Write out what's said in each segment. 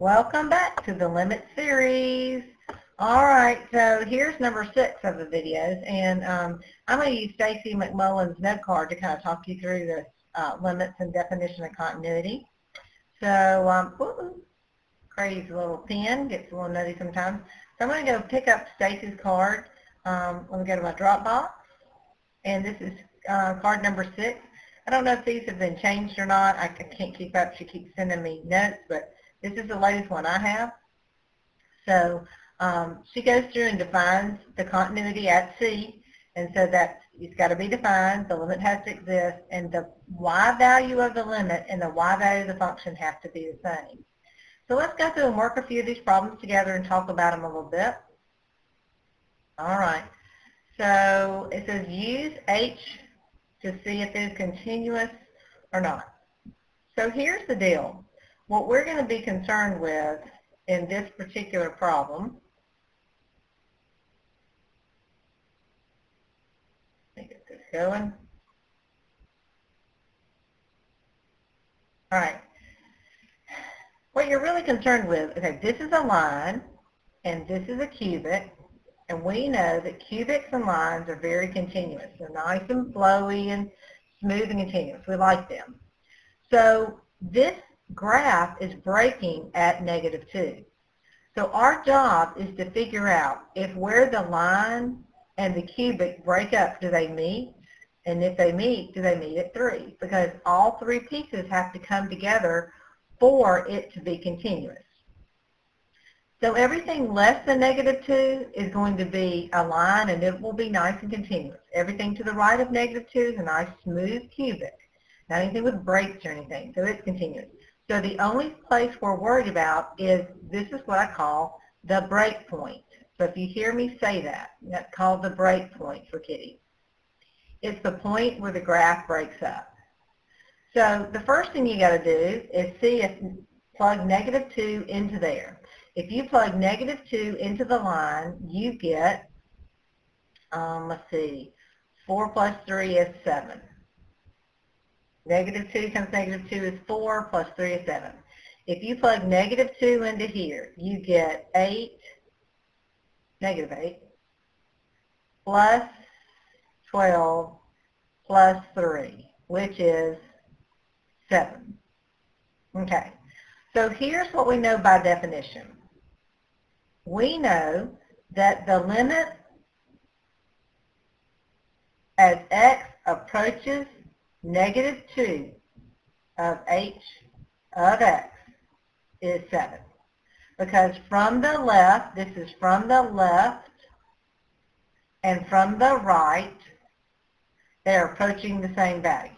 Welcome back to the Limit Series. All right, so here's number six of the videos, and um, I'm going to use Stacy McMullen's note card to kind of talk you through the uh, limits and definition of continuity. So, um, ooh, crazy little pen, gets a little nutty sometimes. So I'm going to go pick up Stacy's card. Um, let me go to my Dropbox, and this is uh, card number six. I don't know if these have been changed or not. I, I can't keep up. She keeps sending me notes, but this is the latest one I have. So um, she goes through and defines the continuity at C, and so that it's got to be defined, the limit has to exist, and the y value of the limit and the y value of the function have to be the same. So let's go through and work a few of these problems together and talk about them a little bit. All right. So it says use H to see if it is continuous or not. So here's the deal. What we're going to be concerned with in this particular problem let me get this going. All right. What you're really concerned with, okay, this is a line, and this is a cubic, and we know that cubics and lines are very continuous. They're nice and flowy and smooth and continuous. We like them. So this graph is breaking at negative 2. So our job is to figure out if where the line and the cubic break up, do they meet? And if they meet, do they meet at 3? Because all three pieces have to come together for it to be continuous. So everything less than negative 2 is going to be a line and it will be nice and continuous. Everything to the right of negative 2 is a nice smooth cubic. Not anything with breaks or anything, so it's continuous. So the only place we're worried about is this is what I call the break point. So if you hear me say that, that's called the break point for Kitty. It's the point where the graph breaks up. So the first thing you got to do is see if plug negative 2 into there. If you plug negative 2 into the line, you get, um, let's see, 4 plus 3 is 7. Negative 2 times negative 2 is 4, plus 3 is 7. If you plug negative 2 into here, you get 8, negative 8, plus 12, plus 3, which is 7. Okay, so here's what we know by definition. We know that the limit as x approaches negative 2 of h of x is 7. Because from the left, this is from the left, and from the right, they're approaching the same value.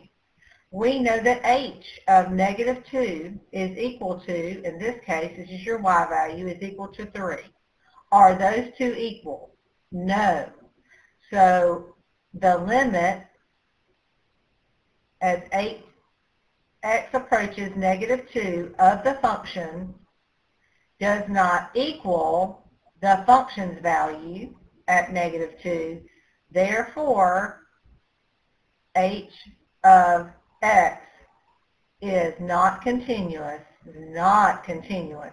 We know that h of negative 2 is equal to, in this case, this is your y value, is equal to 3. Are those two equal? No. So the limit as 8 x approaches negative 2 of the function does not equal the function's value at negative 2. Therefore, h of x is not continuous, not continuous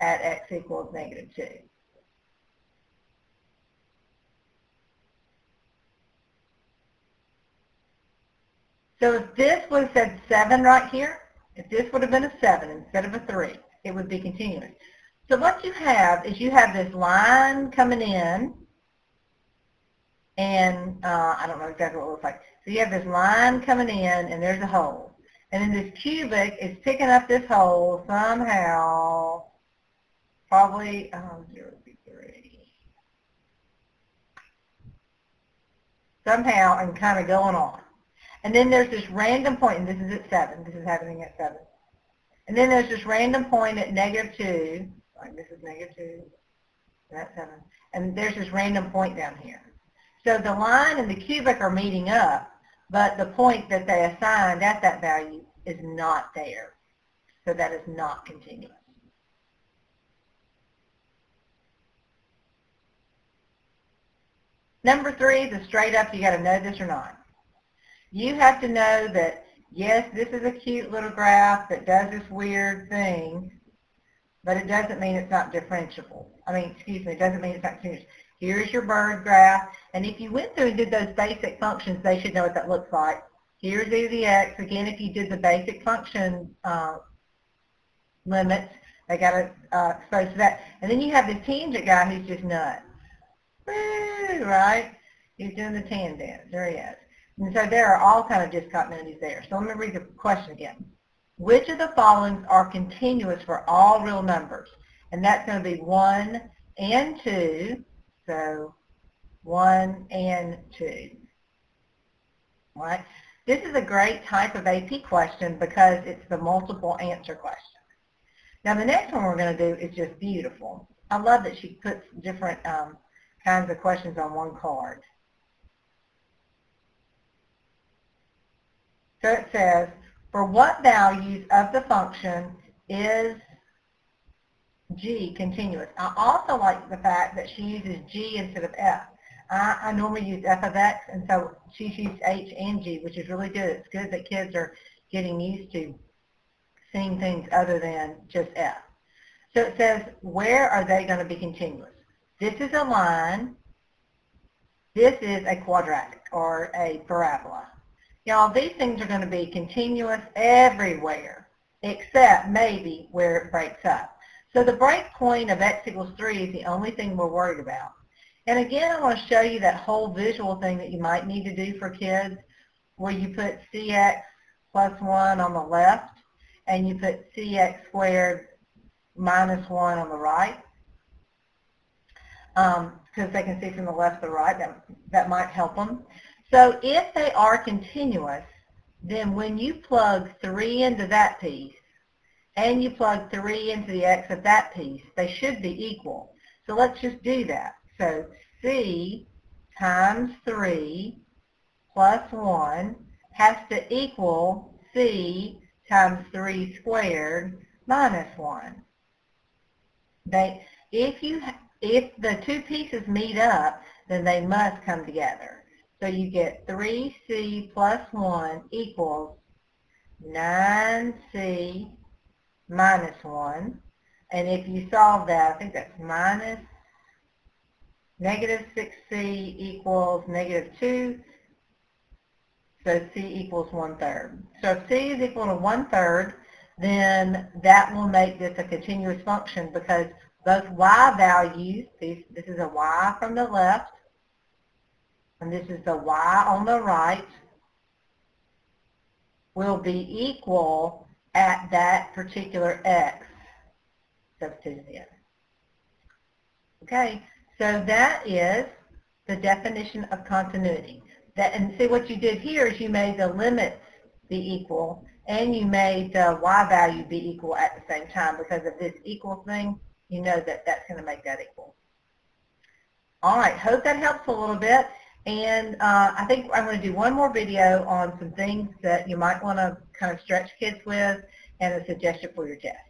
at x equals negative 2. So if this would have said 7 right here, if this would have been a 7 instead of a 3, it would be continuous. So what you have is you have this line coming in, and uh, I don't know exactly what it looks like. So you have this line coming in, and there's a hole. And then this cubic is picking up this hole somehow, probably, oh, 0, 3. Somehow, and kind of going on. And then there's this random point, and this is at 7. This is happening at 7. And then there's this random point at negative 2. Like this is negative 2. That's 7. And there's this random point down here. So the line and the cubic are meeting up, but the point that they assigned at that value is not there. So that is not continuous. Number three the straight up, you got to know this or not. You have to know that, yes, this is a cute little graph that does this weird thing, but it doesn't mean it's not differentiable. I mean, excuse me, it doesn't mean it's not continuous. Here's your bird graph, and if you went through and did those basic functions, they should know what that looks like. Here's e to the x. Again, if you did the basic function uh, limits, they got to uh, that. And then you have this tangent guy who's just nuts. Woo, right? He's doing the tan dance. There he is. And so there are all kind of discontinuities there. So let me read the question again. Which of the following are continuous for all real numbers? And that's going to be 1 and 2. So 1 and 2. All right? This is a great type of AP question because it's the multiple answer question. Now the next one we're going to do is just beautiful. I love that she puts different um, kinds of questions on one card. So it says, for what values of the function is g continuous? I also like the fact that she uses g instead of f. I, I normally use f of x, and so she's used h and g, which is really good. It's good that kids are getting used to seeing things other than just f. So it says, where are they going to be continuous? This is a line. This is a quadratic or a parabola. Y'all, these things are going to be continuous everywhere except maybe where it breaks up. So the break point of x equals 3 is the only thing we're worried about. And again, I want to show you that whole visual thing that you might need to do for kids where you put cx plus 1 on the left and you put cx squared minus 1 on the right because um, they can see from the left to the right. That, that might help them. So if they are continuous, then when you plug 3 into that piece and you plug 3 into the x of that piece, they should be equal. So let's just do that. So c times 3 plus 1 has to equal c times 3 squared minus 1. They, if, you, if the two pieces meet up, then they must come together. So you get 3c plus 1 equals 9c minus 1. And if you solve that, I think that's minus negative 6c equals negative 2. So c equals one-third. So if c is equal to one-third, then that will make this a continuous function because both y values, this, this is a y from the left, and this is the y on the right, will be equal at that particular x substituted in. Okay, so that is the definition of continuity. That, and see what you did here is you made the limits be equal and you made the y value be equal at the same time because of this equal thing. You know that that's going to make that equal. All right, hope that helps a little bit. And uh, I think I'm going to do one more video on some things that you might want to kind of stretch kids with and a suggestion for your test.